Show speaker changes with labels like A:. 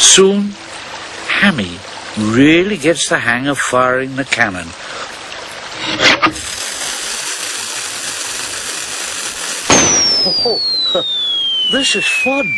A: Soon, Hammy really gets the hang of firing the cannon. Oh, this is fun.